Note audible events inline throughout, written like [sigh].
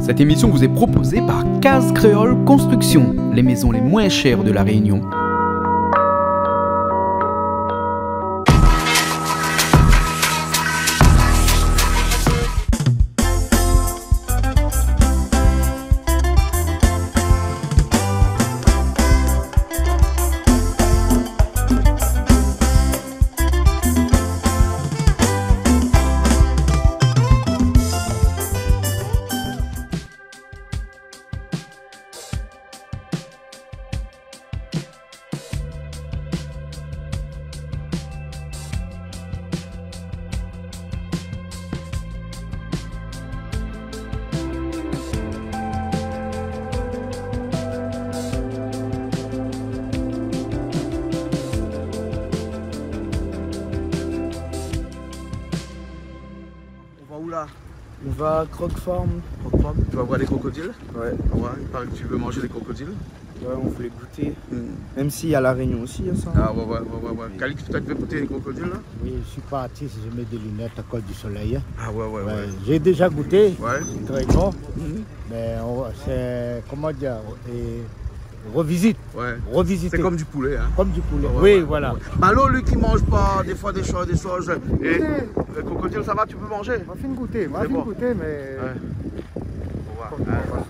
Cette émission vous est proposée par Case Créole Construction, les maisons les moins chères de la Réunion. On va à Croc Farm. Croque-Farm Tu vas voir les crocodiles Ouais, Ouais, il paraît que tu veux manger les crocodiles. ouais, on voulait goûter. Hmm. Même s'il y a la Réunion aussi, il y a ça. Ah ouais, ouais, ouais, ouais. Calix, toi, tu veux goûter les crocodiles là Oui, je suis pas artiste, je mets des lunettes à cause du soleil. hein. Ah ouais, ouais, Ouais, ouais. J'ai déjà goûté, Ouais. c'est très bon, mais on- c'est, comment dire, et revisite, Ouais. revisiter. C'est comme du poulet. Hein. Comme du poulet. Ouais, oui, ouais, voilà. ouais. Malo, lui qui mange pas des fois des choses, des choses. Et les crocodiles, ça va, tu peux manger? On va finir goûter, on va C'est finir bon. goûter, mais... Ouais.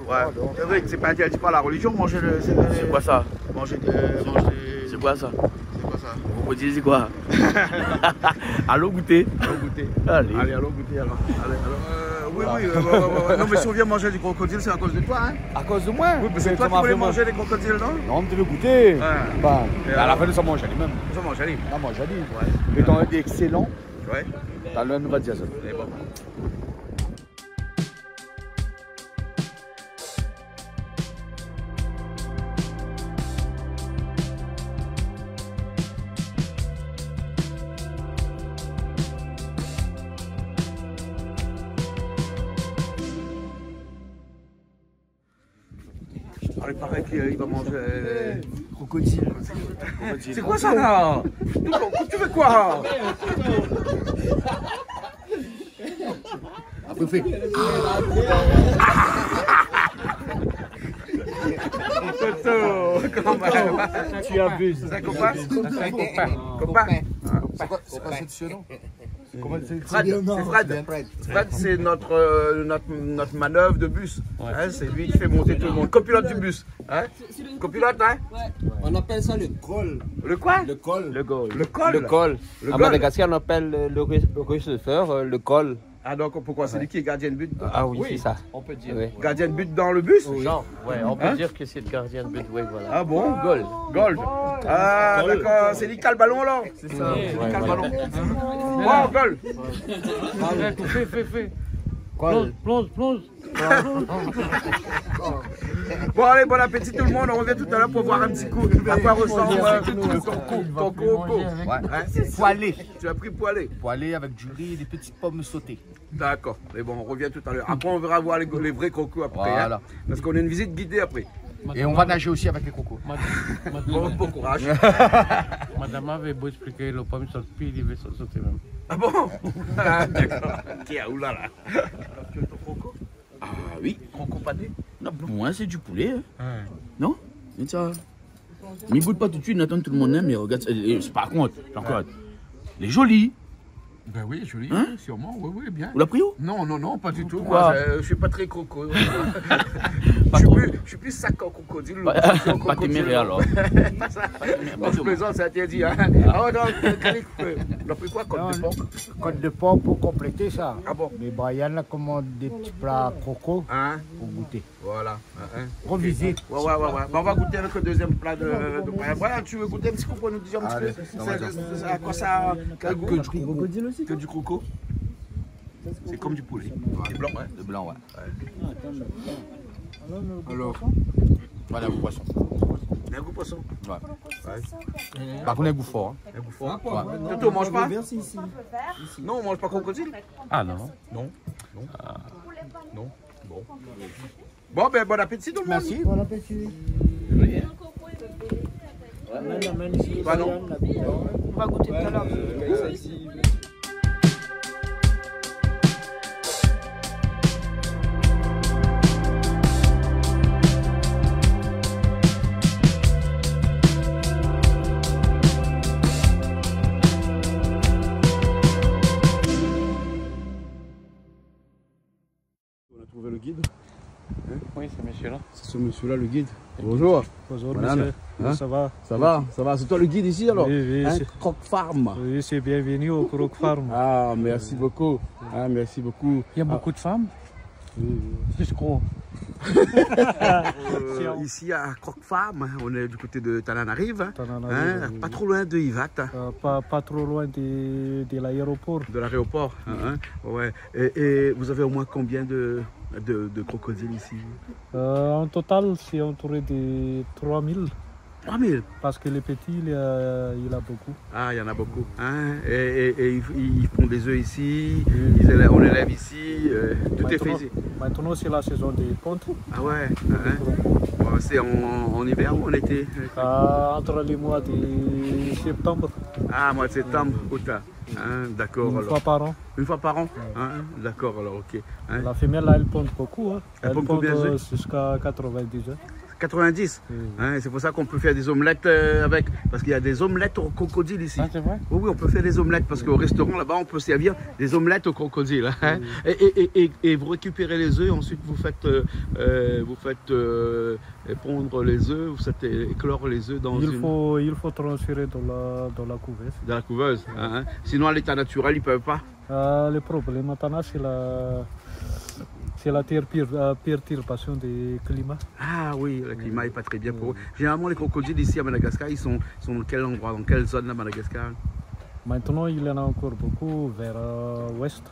Ouais. C'est vrai que c'est pas interdit par la religion, manger le. C'est quoi ça? Manger des. Manger C'est quoi ça? C'est quoi ça? Crocodile, c'est quoi? [laughs] Allô, goûter Allons goûter. Allez. Allez, allons goûter alors. Allez, alors. Euh, oui, oui, ouais, ouais, ouais, ouais. Non, mais si on vient manger du crocodile, c'est à cause de toi, hein À cause de moi Oui, parce que toi, tu voulais manger des crocodiles, non Non, on devait goûter. Ouais. Bah, Et à la fin, nous sommes mangés même. Ça mange, allez. Non, moi, j'ai dit. Ouais. Mais dans des excellents, Ouais. t'as le nouvelle diazole. Et bon. Crocodile. C'est quoi ça là Tu- fais quoi Toto, quand même. Tu abuses. C'est un copain C'est un copain. C'est pas cette nom Comment c'est Fred, c'est Fred. Fred, c'est notre, euh, notre, notre manœuvre de bus. Hein, c'est lui qui fait monter tout le monde. Copilote du bus. Hein? Copilote, hein? On appelle ça le col. Le quoi? Le col. Le col. Le col Le col. Le à col. Madagascar, on appelle le, le receveur euh, le col. Ah donc pourquoi C'est lui qui est gardien de but? Ah oui, c'est ça. On peut dire. Oui. Gardien de but dans le bus? Non, ouais, on peut Hein? dire que c'est le gardien de but, oui, voilà. Ah bon? Goal. Gold. Ah d'accord, c'est lui qui a le ballon là C'est ça, c'est lui qui a le ballon. Wow, goal Fais, fais, fais. Col. Plonge, plonge. [laughs] Bon allez, bon appétit tout le monde, on revient tout à l'heure pour voir un petit coup à quoi ressemble euh, ton co- ton coco. Hein Poilé. Tu as pris poilé Poilé avec du riz et des petites pommes sautées. D'accord, mais bon, on revient tout à l'heure. Après, on verra voir les, les vrais crocos après. Voilà. hein. parce qu'on a une visite guidée après. Et on va nager aussi avec les crocos. [laughs] Bon, bon courage. [laughs] Madame avait beau expliquer, le pomme saute pile, il veut sauter même. Ah bon? Ah, D'accord. A oulala. Ah oui. Croco Non, pour moi, c'est du poulet. hein. Non? C'est ça? Mais boude pas tout de suite, Nathan, tout le monde aime, mais regarde, par contre, encore, elle est jolie. Ben oui, joli, Hein? sûrement, oui, oui, bien. Vous l'avez pris où Non, non, non, pas du tout. Pourquoi Moi, je, je suis pas très croco. [laughs] je, suis plus, je suis plus sac en crocodile. Pas, [laughs] téméré alors. [laughs] Pas ça. Je plaisante, c'est interdit. Hein. Ah ouais, non, Calic, euh, on a pris quoi Non, de porc Côte de porc pour compléter ça. Ah bon Mais Brian a commande des petits plats croco Hein pour goûter. Voilà. hein. Revisite. Ouais, ouais, ouais, ouais. Bah, on va goûter avec le deuxième plat de, de Brian. Voilà, tu veux goûter un petit coup pour nous dire un petit peu À quoi ça Que du croco. Que du croco C'est comme du poulet. C'est blanc, ouais. De blanc, ouais. Alors, voilà, vous poisson. Un goût poisson. Par contre, un goût fort. hein. Un goût fort. Toto, on mange pas Non, on mange pas crocodile Ah non Non. Non. Non. Bon. Bon, ben, bon appétit tout le monde. Merci, bon appétit. Ici. Bah non. On va goûter tout à l'heure. Trouvé le guide. Oui, c'est monsieur-là. C'est ce monsieur-là le guide. Bonjour. Bonjour, monsieur. Hein Ça va Ça va Ça va C'est toi le guide ici alors Oui, oui, Hein, c'est- Croc Farm. Oui, c'est bienvenu au Croc Farm. Ah, merci beaucoup. Ah, merci beaucoup. Il y a beaucoup de femmes Oui, oui. Je crois. Euh, [laughs] ici à Croc Farm, on est du côté de Tananarive, hein, Tananarive, oui, pas trop loin de Ivat, Euh, pas, pas trop loin de, de l'aéroport. de l'aéroport. hein, hein. Ouais. Et, et vous avez au moins combien de, de, de crocodiles ici Euh, en total, c'est entouré de 3000. 3000 Parce que les petits, il y a, il y a beaucoup. Ah, il y en a beaucoup. Hein et, et- et ils, font des œufs ici, Oui. ils élèvent- on élève ici, euh, tout est fait Maintenant- ici. Maintenant, c'est la saison des pontes. Ah ouais, hein. C'est en, en hiver ou en été? Euh, entre les mois de septembre, Ah, mois de septembre, août. Hein, D'accord. une alors. fois par an. Une fois par an? Hein, D'accord, alors ok. Hein. La femelle, là, elle pond beaucoup. Hein. Elle Elle, pond euh, jusqu'à 90 œufs. 90 Oui. hein, C'est pour ça qu'on peut faire des omelettes euh, avec. Parce qu'il y a des omelettes au crocodile ici. Ah, c'est vrai? Oui, oui, on peut faire des omelettes parce qu'au restaurant là-bas, on peut servir des omelettes au crocodile. hein. Et, et- et- et- et vous récupérez les œufs, ensuite vous faites, euh, euh, vous faites euh, pondre les œufs, vous faites éclore les œufs dans, Il une- faut, il faut transférer dans la, dans la couveuse. dans la couveuse. hein. Sinon, à l'état naturel, ils ne peuvent pas. Euh, le problème maintenant, c'est la, c'est la per- euh, perturbation du climat. Ah oui, le climat n'est pas très bien pour eux. Généralement, les crocodiles ici à Madagascar, ils sont, sont dans quel endroit, dans quelle zone à Madagascar? Maintenant, il y en a encore beaucoup vers euh, ouest,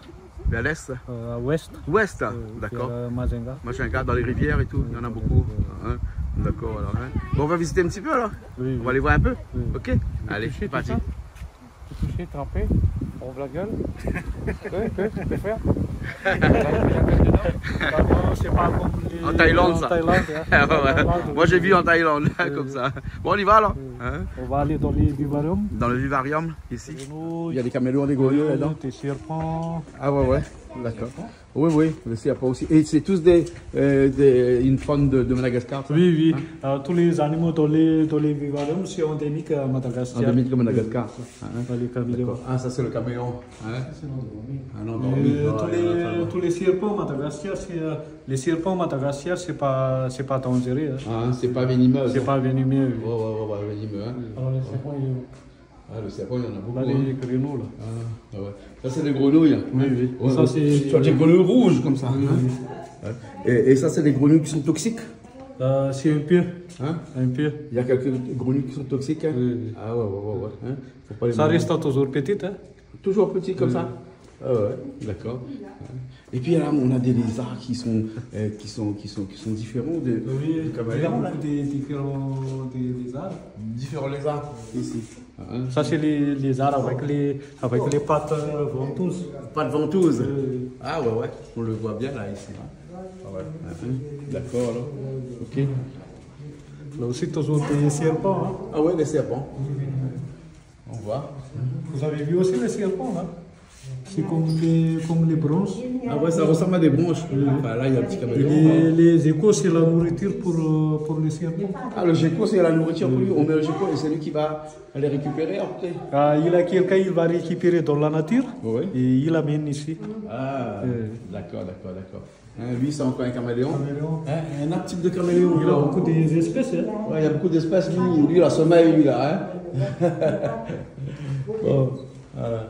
Vers l'est? Euh, à ouest, Ouest? Euh, D'accord. euh, Mazenga. Machin gars, dans les rivières et tout, il y en a beaucoup. hein? D'accord, alors. hein. Bon, on va visiter un petit peu alors Oui, On va aller voir un peu? Oui. Ok Allez, c'est parti. ça Toucher, tremper, on ouvre la gueule. [laughs] que, que, tu peux faire? En Thaïlande, en ça. Thaïlande, hein. [laughs] Ouais, En ouais. Thaïlande, Moi, j'ai vu en Thaïlande, [laughs] comme ça. Bon, on y va alors. Hein On va aller dans les vivariums. Dans le vivarium, ici. Il y a des caméléons, des grenouilles là-dedans Des serpents. Ah ouais, ouais. D'accord. Oui, oui, le serpent aussi. Et c'est tous des, euh, des, une faune de, de Madagascar ça Oui, oui. Euh, tous les animaux dans les, dans les vivariums, c'est endémique à Madagascar. Endémique de Madagascar. ça. Hein les. Ah, ça c'est le caméléon. Hein Un Euh, endormi. tous, Ah, il y en a pas les, loin. tous les serpents Madagascar, c'est euh, les serpents Madagascar, c'est pas c'est pas dangereux. hein. Ah, c'est pas venimeux. C'est pas venimeux. Ouais, ouais, ouais, venimeux. Hein. Alors les serpents, ils- Ah, le serpent, il y en a beaucoup. là hein. les grenouilles là. Ah, ah ouais. Ça c'est des grenouilles. hein. Oui, oui. Ouais, ça. Tu as des grenouilles rouges comme ça. Oui, hein. oui. Et, et ça, c'est des grenouilles qui sont toxiques? Euh, c'est un peu, Hein? Un peu. Il y a quelques grenouilles qui sont toxiques. hein? Oui, oui. Ah ouais, ouais, ouais. ouais. Hein Faut pas les Ça manger. reste toujours petit, hein. Toujours petit comme ça? Ah ouais, d'accord. Et puis là, on a des lézards qui sont, euh, qui sont, qui sont, qui sont différents. De, Oui, il y a caméléon, là. beaucoup de différents des, des arbres. Différents lézards ici. Ça, c'est les, les arbres avec les, avec les pattes euh, ventouses. Pas de ventouse. Euh, Ah ouais, ouais. On le voit bien là ici. Ah ouais. D'accord alors. Ok. Là aussi, toujours des serpents. hein. Ah ouais, des serpents. On voit. Vous avez vu aussi les serpents, là? C'est comme les, comme les bronzes. Ah ouais, ça ressemble à des branches. Enfin, là, il y a un petit Et caméléon. les, les échos, c'est la nourriture pour, euh, pour les serpents. Ah, le gecko, c'est la nourriture pour lui. On met le gecko et c'est lui qui va les récupérer après. Ah, il a quelqu'un, il va récupérer dans la nature Oui. et il l'amène ici. Ah, Euh. d'accord, d'accord, d'accord. Hein, lui, c'est encore un caméléon. Caméléon. Hein, un autre type de caméléon. Il a beaucoup d'espèces. Hein. Ouais, il y a beaucoup d'espèces. Lui, lui, la sommeil, lui, là. Hein. Bon, [laughs] voilà.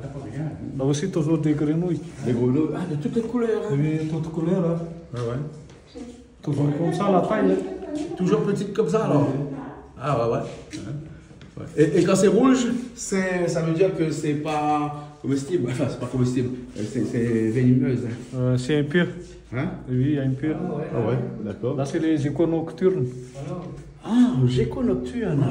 Là aussi, toujours des grenouilles. Des grenouilles. Ah, de toutes les couleurs. Hein. Et toutes couleurs. Hein. Ah ouais. Toujours comme ça, la taille. hein. Toujours petite comme ça, alors? Ah ouais, ouais. Ouais. Et, et quand c'est rouge, c'est, ça veut dire que c'est pas comestible. Enfin, c'est pas comestible. Euh, C'est, c'est venimeuse. hein. Euh, c'est peu. Hein? Oui, peu. Ah ouais, d'accord. Là, c'est les échos nocturnes. Ah, un gecko nocturne.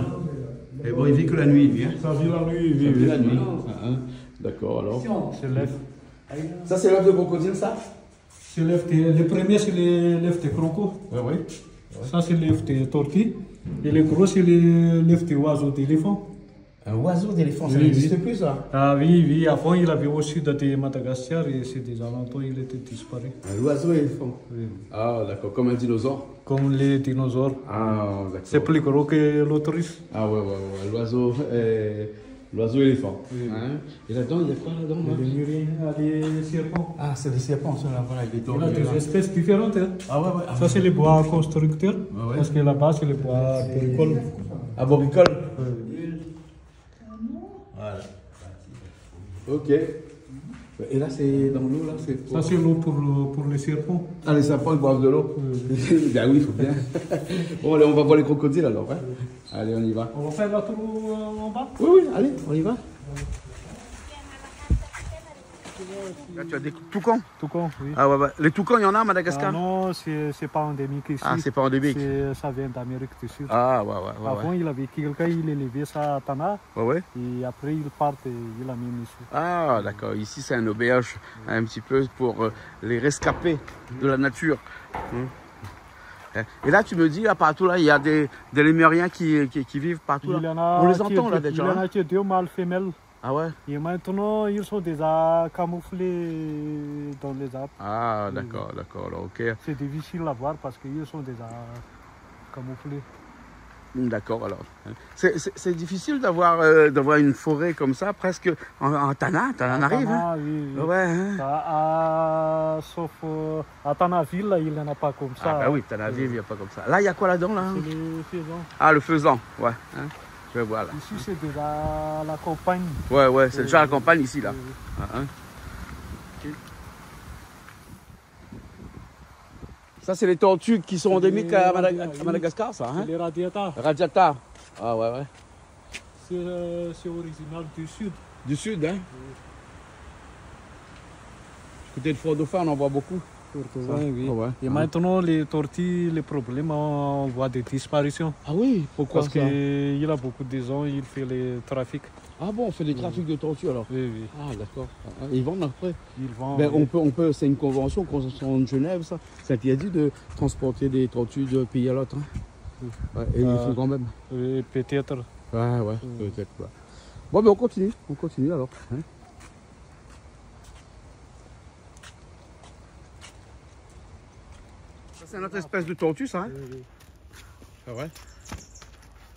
Et bon, il vit que la nuit, lui. Hein. Ça vit la nuit, Il vit la nuit. Ah, hein. D'accord, alors. C'est l'œuf. Ça, c'est l'œuf de crocodile, ça? C'est l'œuf. Le premier, c'est le- l'œuf de croco. Oui, oui. Ça, c'est l'œuf de tortue. Et le gros, c'est le- l'œuf de oiseau d'éléphant. Un oiseau d'éléphant, ça Oui, n'existe oui. plus, ça Ah oui, oui, avant, il avait au sud de Madagascar et c'est des alentours, il était disparu. Un oiseau éléphant. Oui. Ah, d'accord, comme un dinosaure. Comme les dinosaures. Ah, d'accord. C'est plus gros que l'autrice. Ah, ouais, ouais, ouais. L'oiseau, euh, L'oiseau éléphant. Hein? Et là-dedans, il y a quoi là-dedans murines, les serpents. Ah, c'est les serpents, ceux-là, voilà, il y a des espèces différentes. hein. Ah ouais, ouais. Ah, Ça, c'est les bois constructeurs. ouais. Parce que là-bas, c'est les bois agricoles. Aboricole Voilà. Ok. Et là, c'est dans l'eau, là, c'est pour... Ça, c'est l'eau pour, le- pour les serpents. Ah, les serpents, ils boivent de l'eau [laughs] Ben oui, il faut bien. [laughs] bon, allez, on va voir les crocodiles alors. Hein allez, on y va. On va faire la tour euh, en bas? Oui, oui, allez, on y va. Là, tu as des toucans Toucan, oui. Ah ouais, ouais. Les toucans, il y en a à Ah Madagascar non, c'est pas endémique ici. Ah, c'est pas endémique. Ça vient d'Amérique du Sud. Ah ouais, ouais, ouais. Avant, il avait quelqu'un, il élevait ça à Tana. Ouais, ouais. Et après, il part et il amène ici. Ah, d'accord. Ici, c'est un auberge un petit peu pour euh, les rescapés de la nature. Hum. Et là, tu me dis, là, partout, là, il y a des, des lémuriens qui, qui, qui vivent partout. Il y Là. en a On les qui- entend, là, Il déjà, y en hein. a qui deux mâles femelles. Ah ouais? Et maintenant, ils sont déjà camouflés dans les arbres. Ah, d'accord, d'accord. Ok. C'est difficile à voir parce qu'ils sont déjà camouflés. D'accord, alors. C'est- difficile d'avoir euh, d'avoir une forêt comme ça, presque en, en Tana. Tana arrive, hein? Ah oui, oui. Ouais, hein? Ah, ah, sauf euh, à Tanaville, il n'y en a pas comme ça. Ah, bah oui, Tana vive, il n'y a pas comme ça. Là, il y a quoi là-dedans, là C'est les faisans. Ah, le faisan, ouais. hein? Je vois, là. Ici, c'est déjà la campagne. Ouais, ouais, c'est déjà la campagne ici, là. Oui, Ah, hein. Ça, c'est les tortues qui sont endémiques à, Madag- à Madagascar, ça, hein les radiata. Radiata. Ah, ouais, ouais. C'est euh, original du sud. Du sud, hein Côté de Fort-Dauphin, on en voit beaucoup. Oui. Ah ouais. Et Ah. maintenant, les tortues, les problèmes, on voit des disparitions. Ah oui Pourquoi Parce qu'il a beaucoup de gens, ils font les trafics. Ah bon, on fait des trafics de tortues, alors? Oui, oui. Ah, d'accord. Ah, Ils vendent après Ils vendent. Ben, on peut, on peut, c'est une convention, convention de Genève, ça. Ça interdit de transporter des tortues d'un pays à l'autre. hein? Ouais, et ils Euh, font quand même. Oui, peut-être. Ouais, ouais, peut-être. ouais. Bon, ben on continue, on continue alors. hein? C'est notre espèce de tortue, ça, hein Oui, oui. Ah ouais.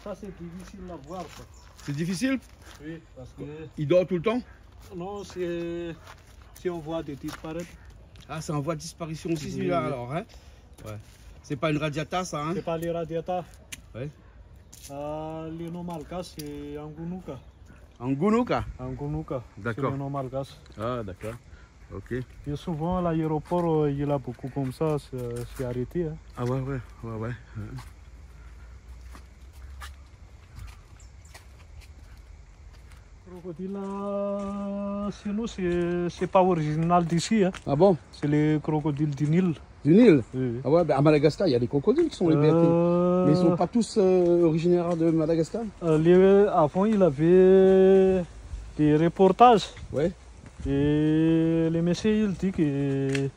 Ça, c'est difficile à voir. ça. C'est difficile? Oui, parce que. Il dort tout le temps? Non, c'est. Si on voit des disparaître, Ah, c'est en voie de disparition aussi, celui-là, oui. alors, hein? Ouais. C'est pas une radiata, ça, hein? C'est pas les radiata. Ouais. Euh, les noms malgaches, c'est Angunuka. En Gounouka Angunuka. D'accord. C'est le nom malgache. Ah, d'accord. Ok. Et souvent, à l'aéroport, euh, il y en a beaucoup comme ça, c'est c'est arrêté. hein. Ah, ouais, ouais, ouais, ouais. Crocodile, euh, chez nous, c'est pas original d'ici. hein. Ah bon? C'est les crocodiles du Nil. Du Nil? Oui. Ah ouais, ben à Madagascar, il y a des crocodiles qui sont libertés. Euh, Mais ils sont pas tous euh, originaires de Madagascar? Euh, les- avant, il avait des reportages. Ouais. Et les messieurs, ils disent que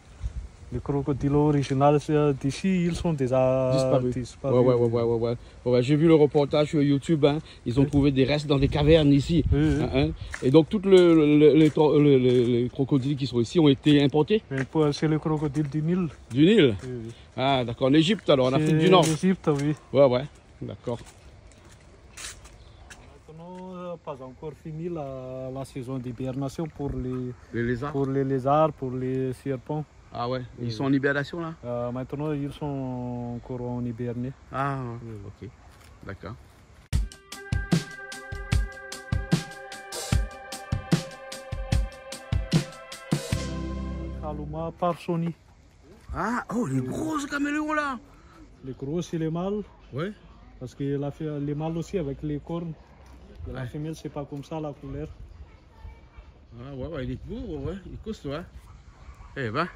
les crocodiles originaux euh, d'ici, ils sont déjà Disparus. disparus. Ouais, ouais, ouais, ouais, J'ai vu le reportage sur YouTube, hein. ils ont trouvé des restes dans des cavernes ici. Hein, hein. Et donc, tous le, le- les, les crocodiles qui sont ici ont été importés C'est le crocodile du Nil. du Nil. Ah, d'accord, en Égypte alors, en Afrique du Nord. l'Égypte, oui. Ouais, ouais, d'accord. Euh, pas encore fini la, la saison d'hibernation pour les, Les lézards pour les lézards, pour les serpents. Ah ouais, ils sont en hibernation là? Euh, maintenant, ils sont encore en hiberné. Ah, ok, d'accord. Kaluma parsoni. Ah, oh, les gros caméléons là Les gros, c'est les mâles. Ouais. Parce que la, les mâles aussi avec les cornes. La Ouais. femelle, c'est pas comme ça la couleur. Ah ouais, ouais, il est beau, ouais, il est costaud, hein. Eh ben.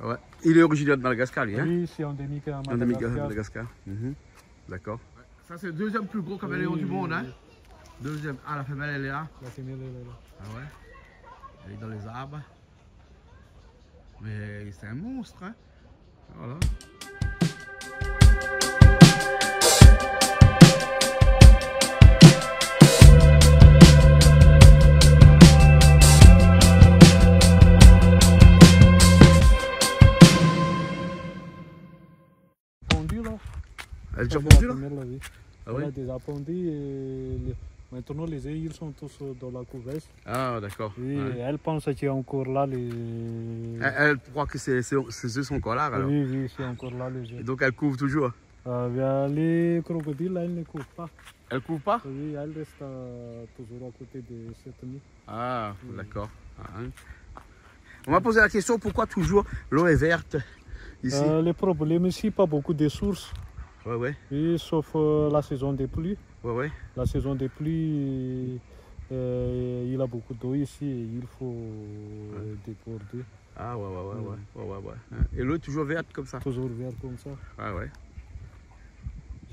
Ouais. Il est originaire de Madagascar, lui, hein Oui, c'est endémique à Madagascar. Madagascar. Mhm. D'accord. Ça, c'est le deuxième plus gros caméléon Oui, du oui, monde, hein. Deuxième. Ah, la femelle, elle est là. La femelle, elle est là. Ah ouais Elle est dans les arbres. Mais c'est un monstre, hein Voilà. Là oui. Ah oui a déjà pondu et le- Maintenant, les œufs, ils sont tous euh, dans la couveuse. Ah, d'accord. Ouais. elle pense qu'il y a encore là les. Elle, elle croit que ses, œufs sont encore là, alors. Oui, oui, c'est encore là les œufs. donc elle couvre toujours? Euh, bien, les crocodiles, là, elles ne couvrent pas. Elle couvre pas? Oui, elles restent euh, toujours à côté de cette nuit. Ah, d'accord. Ah, hein. On m'a posé la question pourquoi toujours l'eau est verte ici? Euh, le problème ici, pas beaucoup de sources. Ouais, ouais, Oui, sauf euh, la saison des pluies. ouais, ouais. La saison des pluies, euh, il a beaucoup d'eau ici et il faut euh, déborder. Ah, ouais, ouais, ouais, ouais, ouais, ouais, ouais. Hein. Et l'eau est toujours verte comme ça? Toujours vert comme ça, Ah, ouais.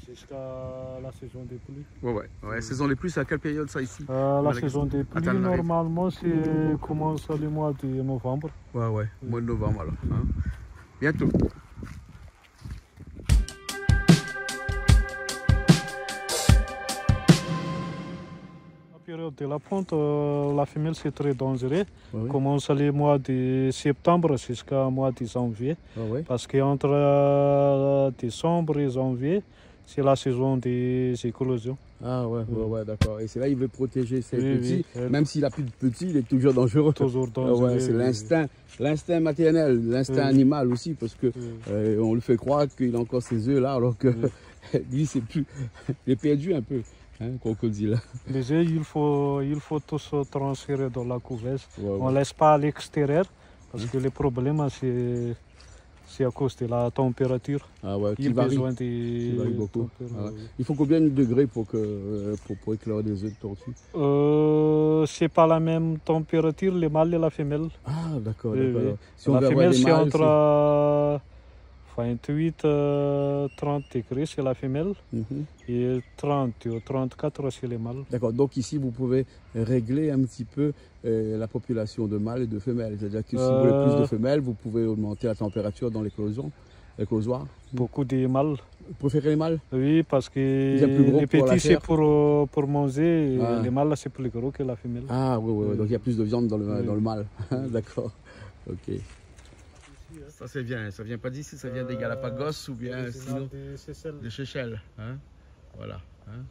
jusqu'à la saison des pluies. Ouais, ouais. ouais. Saison les pluies, c'est à quelle période ça ici? Euh, la saison des pluies, Attends, normalement, c'est commence le mois de novembre. Ouais, ouais. Mois de novembre alors. hein. Bientôt. De la ponte, euh, la femelle, c'est très dangereux. Ouais, Commence le mois de septembre jusqu'à mois de janvier. ouais. Parce qu'entre euh, décembre et janvier, c'est la saison des éclosions. Ah, ouais, ouais, ouais, d'accord. Et c'est là il veut protéger ses Oui, petits. oui, Même s'il a plus de petits, il est toujours dangereux. Toujours Ah dangereux. ouais, c'est oui, l'instinct, l'instinct maternel, l'instinct Oui. animal aussi, parce que oui. euh, on lui fait croire qu'il a encore ses œufs là, alors que [laughs] lui c'est plus, il est perdu un peu, hein, crocodile. Les œufs, il faut, il faut tous transférer dans la couveuse. Ouais, On ouais. ne laisse pas à l'extérieur parce que le problème, c'est, c'est à cause de la température. Ah ouais, qui Il varie. besoin de Qui varie beaucoup. Ah ouais. Il faut combien de degrés pour que euh, pour, pour éclore des œufs de tortue Euh, c'est pas la même température, le mâle et la femelle. Ah d'accord. Si la femelle, c'est mâles, entre euh, 28 euh, 30 degrés, c'est la femelle. Et 30 ou 34, c'est le mâle. D'accord, donc ici vous pouvez régler un petit peu euh, la population de mâles et de femelles. C'est-à-dire que si vous voulez plus de Euh. femelles, vous pouvez augmenter la température dans l'éclosion, l'éclosoir. Beaucoup de mâles. Vous préférez les mâles? Oui, parce que les petits, c'est pour, euh, pour manger. Ah. les mâles, c'est plus gros que la femelle. Ah oui, oui, oui, donc il y a plus de viande dans le, Oui. dans le mâle. [laughs] D'accord, ok. Ça c'est bien, ça vient pas d'ici, ça vient des Galapagos ou bien sinon de Seychelles. Hein? Voilà. Hein?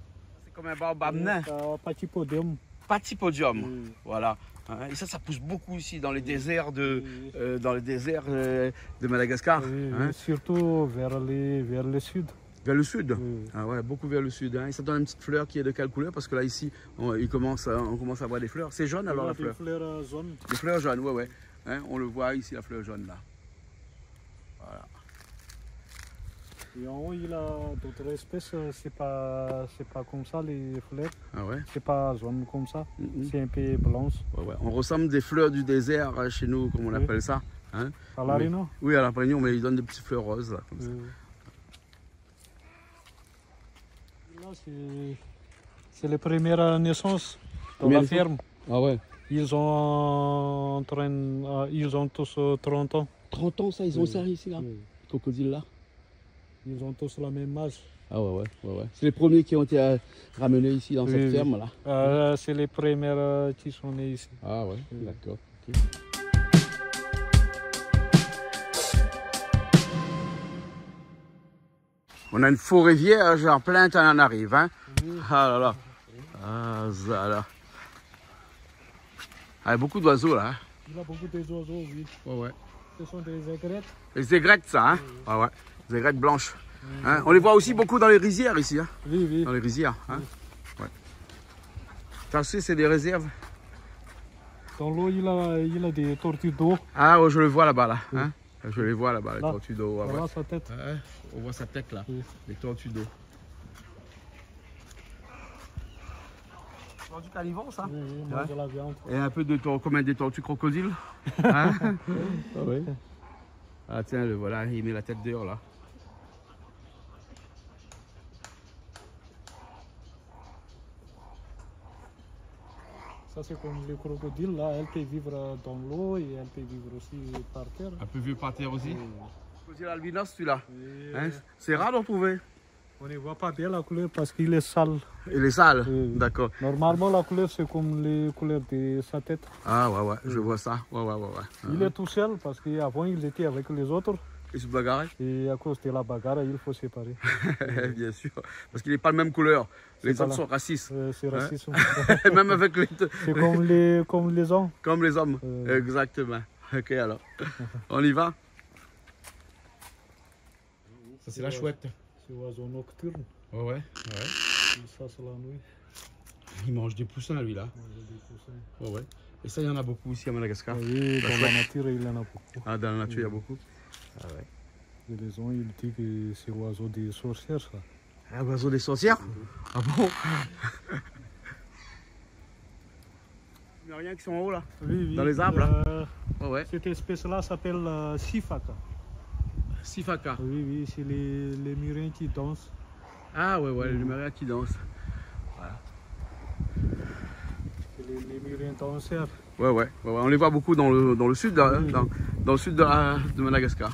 C'est comme un baobab nain. Petit podium. Patipodium. Oui. Voilà. Hein, Et ça, ça pousse beaucoup ici dans les déserts de, euh, dans les déserts euh, de Madagascar. Hein, surtout vers, les, vers le sud. Vers le sud? Oui. Ah ouais, beaucoup vers le sud. hein. Et ça donne une petite fleur qui est de quelle couleur? Parce que là, ici, on, il commence à, on commence à voir des fleurs. C'est jaune alors la a des fleur? fleurs euh, jaunes. Des fleurs jaunes, ouais, ouais. Hein, on le voit ici, la fleur jaune là. Voilà. Et en haut, il a d'autres espèces. euh, C'est pas, c'est pas comme ça, les fleurs. Ah ouais, C'est pas jaune comme ça. Mhm. C'est un peu blanche. ouais, ouais. On ressemble des fleurs du désert euh, chez nous, comme on Oui. appelle ça. Hein À la Oui. À la Prégnon, mais ils donnent des petites fleurs roses là. Comme ça. Là, c'est, c'est les premières naissances dans Première la ferme. Ah ouais. Ils ont, en train, euh, ils ont tous euh, 30 ans. 30 ans ça, ils ont Oui. ça ici là Oui. Crocodile là Ils ont tous la même âge. Ah ouais, ouais, ouais, ouais. C'est les premiers qui ont été euh, ramenés ici dans Oui, cette oui. ferme là. Euh, c'est les premières euh, qui sont nées ici. Ah ouais, Oui. d'accord. On a une forêt vierge en plein temps on arrive, hein Ah là là. Ah ça là. Ah, il y a beaucoup d'oiseaux là. hein. Il y a beaucoup d'oiseaux, oui. Ouais, ouais. Ce sont des aigrettes. Les aigrettes ça, hein Ah ouais. Les aigrettes blanches. Hein on les voit aussi beaucoup dans les rizières ici, hein Oui, oui. Dans les rizières, hein Ouais. Ça aussi, c'est des réserves. Dans l'eau, il a, il a des tortues d'eau. Ah ouais, je le vois là-bas là. Hein je les vois là-bas, les Là. tortues d'eau. ouais, ouais. Voilà sa tête. Ouais, on voit sa tête là, Oui. les tortues d'eau. Du carnivore ça Oui, oui, mange de la viande. Et un peu de comme un des tortues crocodiles. [laughs] Hein ah oui. Ah tiens, le voilà, il met la tête dehors là. Ça, c'est comme les crocodiles. Là, elle peut vivre dans l'eau et elle peut vivre aussi par terre. Un peu vieux par terre aussi. Oui. Crocodile albinos celui-là. Hein C'est rare d'en trouver. on ne voit pas bien la couleur parce qu'il est sale. Il est sale. Oui. D'accord. Normalement, la couleur, c'est comme les couleurs de sa tête. Ah ouais, ouais, je vois ça. Ouais, ouais, ouais. ouais. Il est tout seul parce qu'avant, il était avec les autres. Ils se bagarrent Et à cause de la bagarre, il faut séparer. [laughs] Bien sûr. Parce qu'il n'est pas de même couleur. Les hommes sont racistes. Euh, c'est Hein racisme. [laughs] Même avec les. c'est comme les, comme les hommes. Comme les hommes. Euh. Exactement. Ok, alors. On y va? Ça, c'est la chouette. C'est oiseau nocturne. Ouais, ouais. Et ça, c'est la nuit. Il mange des poussins, lui, là. Manger des poussins. Ouais, ouais. Et ça, il y en a beaucoup ici à Madagascar. Oui, La dans la nature, il y en a beaucoup. Ah, dans la nature, il y a beaucoup. Et les gens, ils disent que c'est l'oiseau des sorcières, ça. Un oiseau des sorcières? Ah bon? Il n'y a rien qui sont en haut, là Oui, oui. Dans les arbres, là? Euh, Ouais, ouais. Cette espèce-là s'appelle euh, sifaka. Sifaka. Oui, oui, c'est les, les murins qui dansent. Ah, ouais, ouais, le numéro qui danse. C'est les, les murins danseurs. Ouais, ouais, ouais, ouais. On les voit beaucoup dans le, dans le sud, hein, dans, dans le sud de, la- de Madagascar.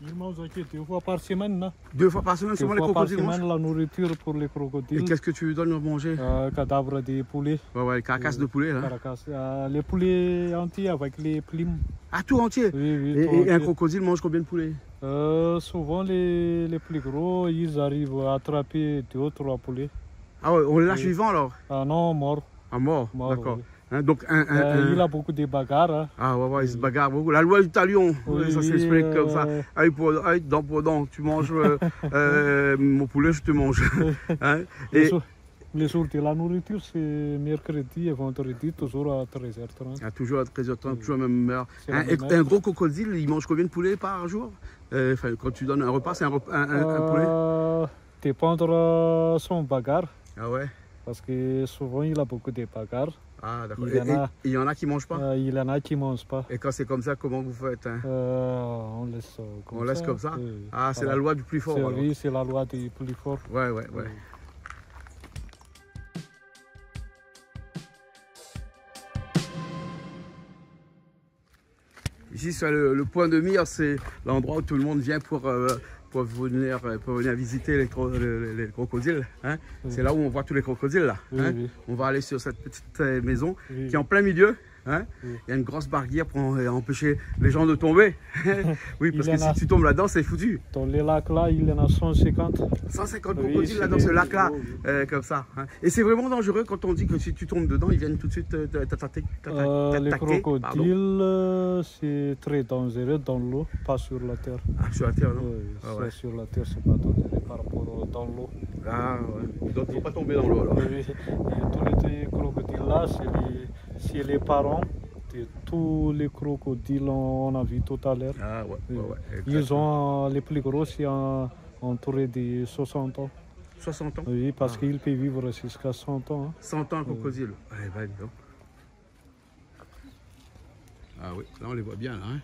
Deux fois par semaine. Là. Deux fois par semaine, Deux seulement les fois par crocodiles mangent. semaine, la nourriture pour les Et crocodiles. qu'est-ce que tu donnes à manger? Euh, cadavres des poulets. Ouais, ouais, carcasses de poulet, là. Caracas. Euh, les poulets entiers avec les plumes. Ah, tout entier? Oui, oui. Et, et un crocodile mange combien de poulets? Euh, souvent, les, les plus gros, ils arrivent à attraper deux ou trois poulets. Ah ouais, on les lâche vivants alors? Ah non, mort. Ah, mort, mort d'accord. oui. Hein, donc, un, un- Euh, un- Il a beaucoup de bagarres. hein. Ah, ouais, ouais, ils se bagarrent beaucoup. La loi du talion, Oui, ça s'explique comme ça. Œil pour dent pour dent. Tu manges euh, [laughs] euh, mon poulet, je te mange. [laughs] Hein Les, Et, jours, les jours de la nourriture, c'est mercredi et vendredi, toujours à 13h30. ah, toujours à 13h30, toujours la même heure. La Un, gros crocodile, il mange combien de poulets par jour? Enfin, quand tu donnes un repas, c'est un, poulet? Dépendre son bagarre, Ah ouais? Parce que souvent il a beaucoup de bagarres. Ah, d'accord. Il y en a. et il y en a qui mangent pas? Euh, il y en a qui ne mangent pas. Et quand c'est comme ça, comment vous faites hein? Euh, on laisse comme On ça. laisse comme ça? oui. Ah, c'est Voilà. la loi du plus fort. Oui, c'est la loi du plus fort. Ouais, ouais, ouais. Ici, sur le, le point de mire, c'est l'endroit où tout le monde vient pour, euh, pour, venir, euh, pour venir visiter les, cro- les- les crocodiles. hein. C'est là où on voit tous les crocodiles. Là, Oui, hein. oui. On va aller sur cette petite euh, maison qui est en plein milieu. Hein. Oui. Il y a une grosse barrière pour euh, empêcher les gens de tomber. [laughs] oui, Il parce que a. si tu tombes là-dedans, c'est foutu. Dans les lacs là, il y en a 150. 150 Oui, crocodiles là dans ce oui, oui. euh, comme ça. hein. Et c'est vraiment dangereux quand on dit que si tu tombes dedans, ils viennent tout de suite euh, t'attaquer. Euh, les crocodiles, c'est très dangereux dans l'eau, pas sur la terre. Ah, sur la terre, non Oui, Ah ouais. Sur la terre, c'est pas dangereux par rapport dans l'eau. Ah, ouais. Donc, faut pas tomber dans l'eau alors. Oui, tous les crocodiles là, c'est les, c'est les parents de tous les crocodiles qu'on a vu tout à l'heure. Ah, ouais, ouais, ouais. Ils ont les plus gros, c'est en- entouré de 60 ans. 60 ans? Oui, parce Ah. qu'ils peuvent vivre jusqu'à 100 ans. hein. 100 ans un crocodile. Bah, dis donc. Ah oui, là on les voit bien là. hein.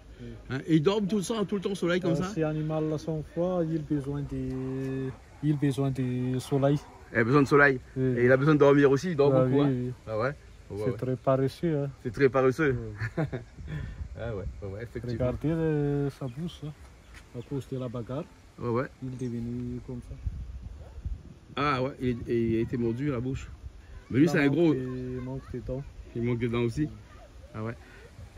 Hein, Et ils dorment tout le temps, tout le temps au soleil comme Euh, ça? Ces animaux-là sont forts, ils ont besoin de, ils ont besoin de soleil. Il a besoin de soleil. Oui. Et il a besoin de dormir aussi, il dort Ah, beaucoup. hein. oui. Ah ouais, Ouais, C'est ouais. très paresseux. hein. C'est très paresseux. Oui. [laughs] Ah ouais, ouais, ouais, effectivement. Regardez euh, sa bouche, hein. à cause de la bagarre, Ouais, ouais. il est devenu comme ça. Ah ouais, il a été mordu à la bouche. Mais lui, c'est un gros. Il manque des dents. Il manque des dents aussi. Ah ouais.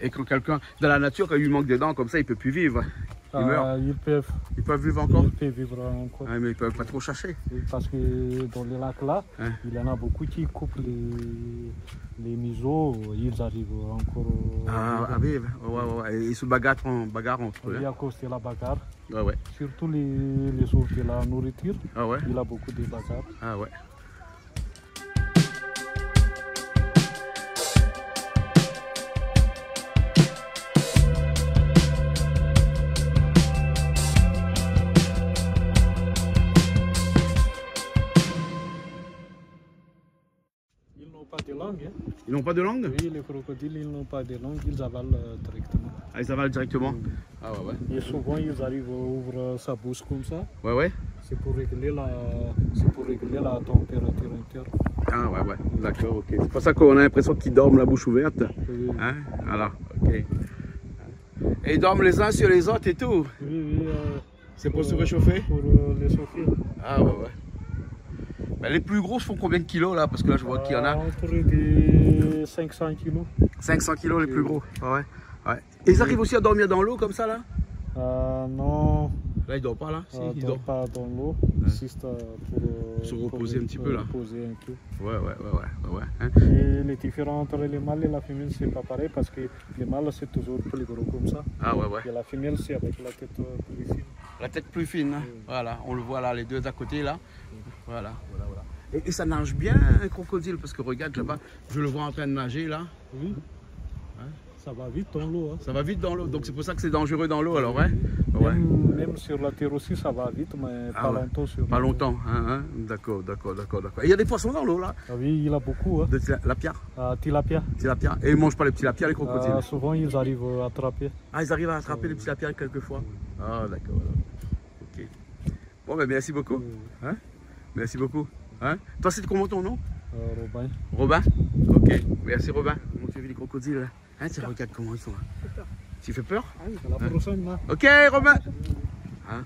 Et quand quelqu'un, dans la nature, quand il lui manque des dents comme ça, il peut plus vivre. Il Ah. Ils peuvent, Ils peuvent vivre encore. ils peuvent vivre encore. Ouais, mais ils peuvent pas trop chercher. Oui, Parce que dans les lacs là, Hein? il y en a beaucoup qui coupent les, les museaux, ils arrivent encore. Ah, à vivre. Ouais, ouais, ils se bagarrent, en- bagarrent entre eux. Oui, hein. à cause de la bagarre, Ouais, ouais. surtout les, les jours de la nourriture, Ah ouais. il y a beaucoup de bagarres. Ah ouais. Langue. hein. Ils n'ont pas de langue Oui, les crocodiles, ils n'ont pas de langue, ils avalent euh, directement. Ah, ils avalent directement. Ah ouais, ouais. Et souvent, ils arrivent à ouvrir sa bouche comme ça. Ouais, ouais. C'est pour régler la, c'est pour régler la température interne. Ah ouais, ouais. D'accord, ok. C'est pour ça qu'on a l'impression qu'ils dorment la bouche ouverte. Oui, Hein? Voilà, ok. Et ils dorment les uns sur les autres et tout. oui, oui, euh, C'est pour se euh, réchauffer Pour euh, les chauffer. Ah ouais, ouais. Les plus gros font combien de kilos là? Parce que là, je vois qu'il y en a Entre des 500 kilos. 500 kilos les plus gros. Ah ouais. ouais. Et ils arrivent aussi à dormir dans l'eau comme ça là? Euh, non, Là, il dort pas là? Si, euh, il dort dort. pas dans l'eau, Ouais. juste euh, pour euh, Se pour reposer un petit peu, là. reposer un peu. Ouais, ouais, ouais, ouais. ouais, ouais, hein. Et les différences entre les mâles et la femelle, c'est pas pareil parce que les mâles, c'est toujours plus gros comme ça. Ah ouais, ouais. Et la femelle, c'est avec la tête plus fine. La tête plus fine, hein. voilà, on le voit là, les deux à côté là. Voilà, voilà, voilà. Et, et ça nage bien un crocodile parce que regarde là-bas, je le vois en train de nager là. Oui. Ça va vite dans l'eau. hein. Ça va vite dans l'eau, donc c'est pour ça que c'est dangereux dans l'eau alors, hein? Ouais. Même, même sur la terre aussi, ça va vite, mais Ah pas ouais. longtemps sur Pas longtemps, hein, hein? D'accord, d'accord, d'accord, d'accord. Et il y a des poissons dans l'eau là, Ah oui, il a beaucoup. Hein. de tila- la pierre, Ah, tilapia. tilapia. Et ils mangent pas les tilapia les crocodiles? Ah, souvent, ils arrivent à attraper. Ah, ils arrivent à attraper les tilapia quelquefois? Ah, d'accord. voilà. Ok. Bon, ben merci beaucoup. Hein? Merci beaucoup. Hein? Toi, c'est comment ton nom? Euh, Robin. Robin? Ok, merci Robin. Comment tu as vu les crocodiles là Hein, tu regardes comment ils sont là. Tu fais peur? À la prochaine. hein. Ok Robin Hein?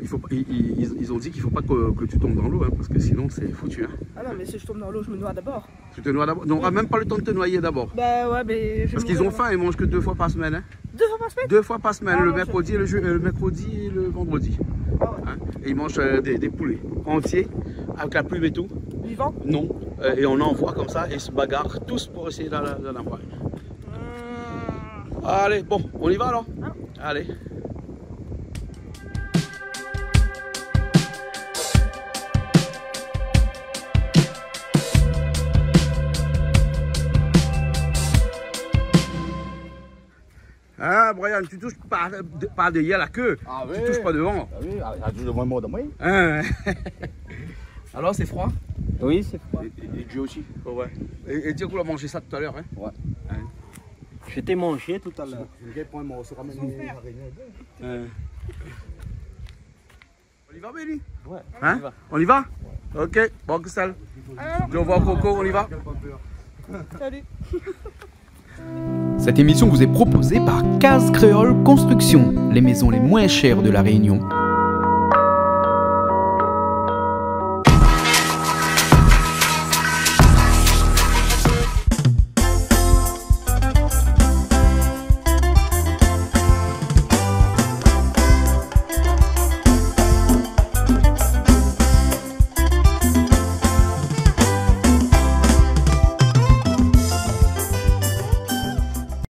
Il faut, pas- ils, ils- ils ont dit qu'il ne faut pas que, que tu tombes dans l'eau, hein, parce que sinon c'est foutu. Hein. Ah non, mais si je tombe dans l'eau, je me noie d'abord. Tu te noies d'abord? Non, on n'a même pas le temps de te noyer d'abord. Bah ouais, mais je Parce qu'ils ont faim, ils mangent que deux fois par semaine. Hein. Deux fois par semaine? Deux fois par semaine, Ah, le non, mercredi et le, jeu- euh, le mercredi et le vendredi. Hein. Et ils mangent euh, des, des poulets entiers, avec la plume et tout. Vivant Non. Euh, et on envoie comme ça et ils se bagarrent tous pour essayer d'en avoir. Mmh. Allez, bon, on y va alors Allez. Brian, tu touches par, par derrière la queue. Ah Tu touches pas devant. Ah oui, ah, tu devrais mort de moi. Hein. [laughs] Alors, c'est froid? Oui, c'est froid. Et, et- et Dieu aussi Ouais. Et, et Dieu qu'on a mangé ça tout à l'heure. Hein Je t'ai mangé tout à l'heure. Euh. On y va, Béli? Ouais, Hein On y va? Ok, bon, Cristal. Je vois Coco, on y va Salut [laughs] Cette émission vous est proposée par Case Créole Construction, les maisons les moins chères de la Réunion.